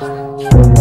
Música